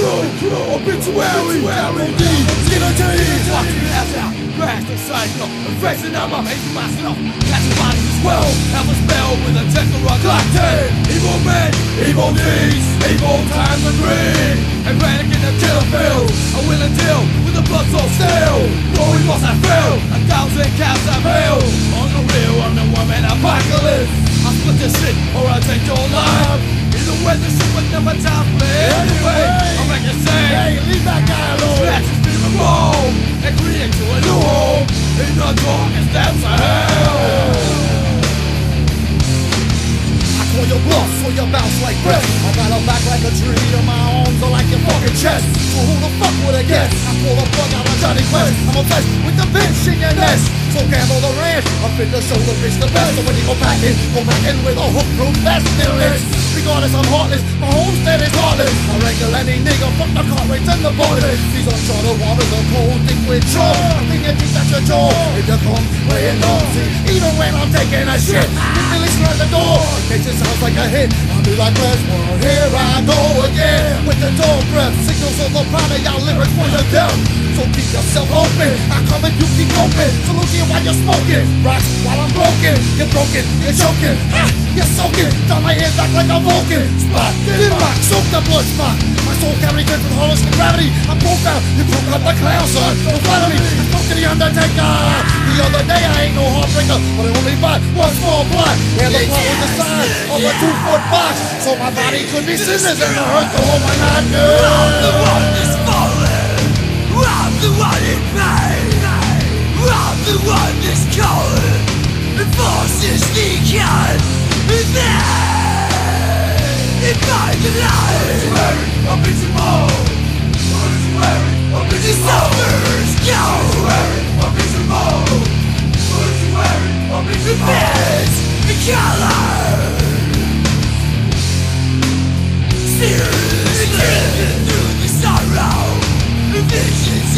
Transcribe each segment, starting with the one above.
obituary, on walking your ass out, crash the cycle, out my hating myself, catching bodies as well, have a spell with a techno rock Glock 10, evil men, evil deeds, evil times and greed, and panic in the killer field, I will deal with the blood so still, growing lost I fail, a thousand cows I fail, on the real I'm the one man apocalypse, I split this shit or I take your life. Either way, the shit would never top. Anyway, Hey, leave that guy alone. His feet from home and create you a new home in the darkest depths of hell. I call your bluff, so you bounce like this. I got a back like a tree, and my arms are like your fucking chest. So who the fuck would have guessed? I pull the plug out of Johnny Quest. I'm obsessed with the bitch in your nest. So gamble the ranch, to show the bitch the best. So when you go back in, go back in with a hook proof vest. Still is. Regardless, I'm heartless. My homestead is heartless. I wrangle any nigga, fuck the car and the borders. These uncharted waters are cold, thick with trouble. I think you think that's your jaw. If you come playing naughty, even when I'm taking a shit, feel it at the door. Case it sounds like a hit, I'll be like Westworld. Here I go again with the door lyrics for the death. So keep yourself open. I come and you keep open. So look here while you're smoking. Rocks while I'm broken. You're broken, you're choking. Ah, you're soaking. Down my head back like a Vulcan. Spot, did rock, soak the blood spot. My soul cavity fits with hollows and gravity. I'm profound. You broke up the clown, son. Don't flatter me. I spoke to the Undertaker. The other day I ain't no heartbreaker, but I only bought one small block. And the plot was the size of a two foot box. So my body could be scissors and the hurt the whole my I'm the one in pain. I'm the one that's calling. The forces. Then, in. I'll be the suffers go. I'll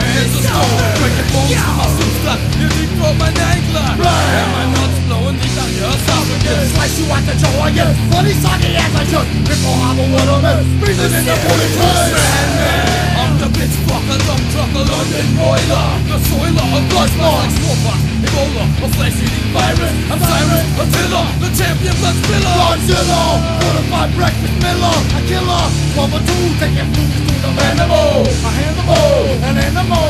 hands of stone Breaking bones from my You deep throat my ankle Right. And my nuts blowing deep down your esophagus Slice you at the jaw again. Funny soggy like just Ripple hobble what a mess. Breathing in the bullet train. I'm the bitch fucker, dumb trucker, London boiler The soiler of blood spot like smallpox Ebola, a flesh-eating virus I'm Cyrus, Attila, the champion blood spiller Godzilla. Fortified breakfast Miller. A killer. One or two. Taking foods to the A animal. An animal.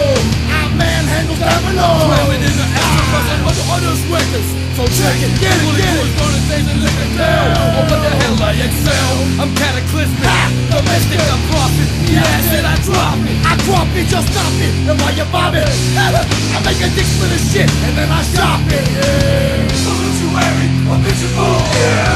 I manhandles down below. Slamming in the ass of us and other honest witness So check it, get it, get it. Burning things and lick down Oh what the hell I excel? I'm cataclysmic. Domestic, I'm profit. Yes, and I drop it. I drop it, just stop it. And while you I make a dick for the shit, and then I stop it. Yeah. Obituary, obituary, yeah